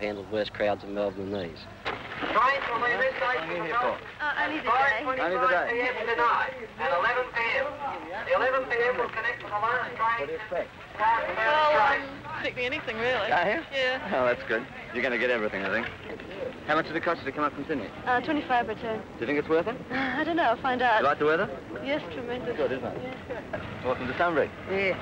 handled worse crowds in Melbourne than these. Trains will leave this station for? Uh, only the day. 5.25 p.m. tonight at 11 p.m. The 11 p.m. will connect with the last train. What do you expect? Well, um, me anything, really. Are you? Yeah. Oh, that's good. You're going to get everything, I think. How much did it cost you to come up from Sydney? Uh, 25 return. Do you think it's worth it? Uh, I don't know, I'll find out. You like the weather? Yes, tremendous. Good, isn't it? Welcome to Sunbury. Yeah.